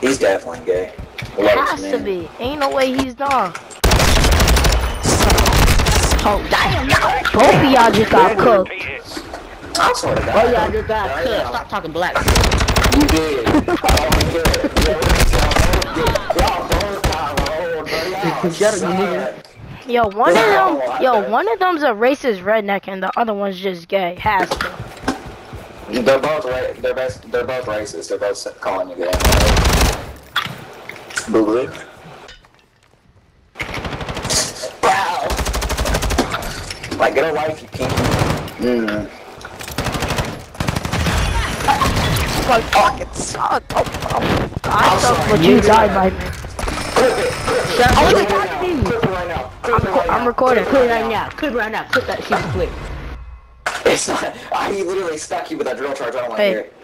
He's definitely gay. Has to be. Ain't no way he's not. Oh damn! Both of y'all just got cooked. I swear to God. Oh yeah, I just got Yeah, cut. Stop talking black. You did. You did. Y'all both got rolled, bro. Y'all Shut up, you suck. Yo, one of them, yo, one of them's a racist redneck, and the other one's just gay. Has to. They're both ra- they're both they're both racist. They're both calling you gay. Boo boo. Wow. Like get a wife, you can't. Mm. Like, fucking suck. Oh, oh. I suck, but you died by me. Clip it. Clip it. I up. wasn't Clip it talking right to you. now. Clip it right now. Clip I'm, it co- right I'm now. recording. Clip it right now. Clip it right now. Clip that shit quick. It's not. I he literally stuck you with that drill charge. I don't want to hear it.